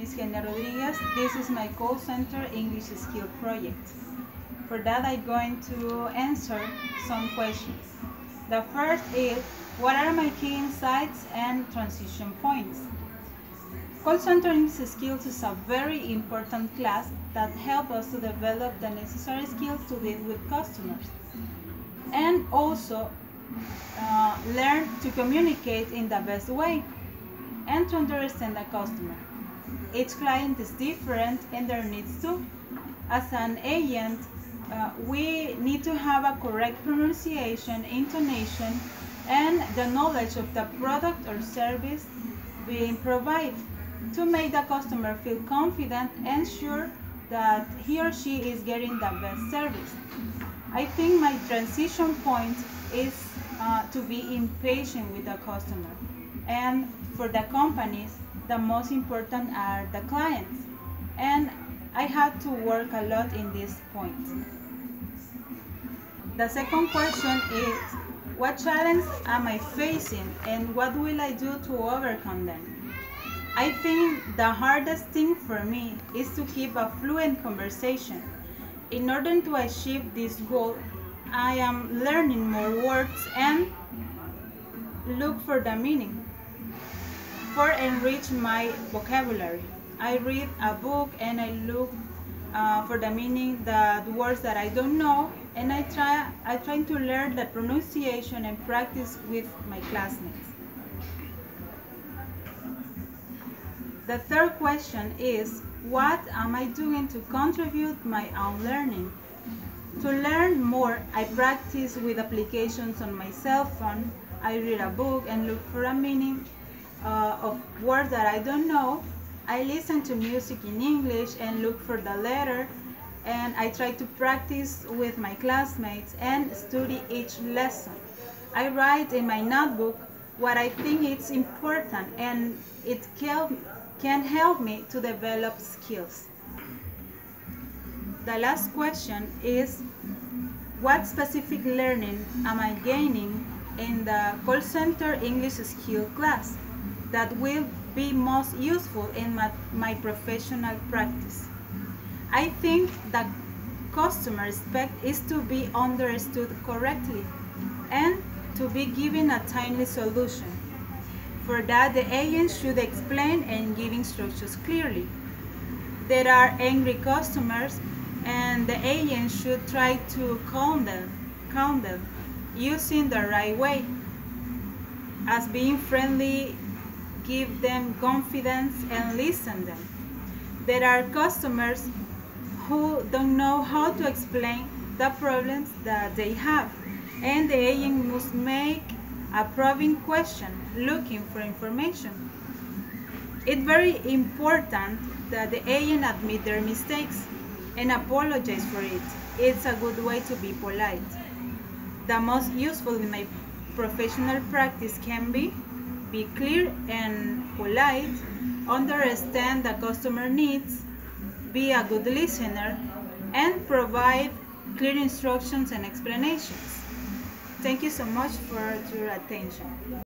Miss Kenia Rodriguez. This is my call center English skill project. For that, I'm going to answer some questions. The first is, what are my key insights and transition points? Call center English skills is a very important class that helps us to develop the necessary skills to deal with customers and also uh, learn to communicate in the best way and to understand the customer. Each client is different and their needs too. As an agent, uh, we need to have a correct pronunciation, intonation, and the knowledge of the product or service being provided to make the customer feel confident and sure that he or she is getting the best service. I think my transition point is uh, to be impatient with the customer. And for the companies, the most important are the clients. And I had to work a lot in this point. The second question is, what challenge am I facing and what will I do to overcome them? I think the hardest thing for me is to keep a fluent conversation. In order to achieve this goal, I am learning more words and look for the meaning for enrich my vocabulary. I read a book and I look uh, for the meaning, the words that I don't know, and I try I try to learn the pronunciation and practice with my classmates. The third question is, what am I doing to contribute my own learning? To learn more, I practice with applications on my cell phone. I read a book and look for a meaning of words that I don't know. I listen to music in English and look for the letter and I try to practice with my classmates and study each lesson. I write in my notebook what I think is important and it can help me to develop skills. The last question is, what specific learning am I gaining in the call center English skill class that will be most useful in my, my professional practice? I think that customer respect is to be understood correctly and to be given a timely solution. For that, the agent should explain and give instructions clearly. There are angry customers and the agent should try to calm them, calm them using the right way. As being friendly, give them confidence and listen them. There are customers who don't know how to explain the problems that they have and the agent must make a probing question looking for information. It's very important that the agent admit their mistakes and apologize for it. It's a good way to be polite. The most useful in my professional practice can be be clear and polite, understand the customer needs, be a good listener, and provide clear instructions and explanations. Thank you so much for your attention.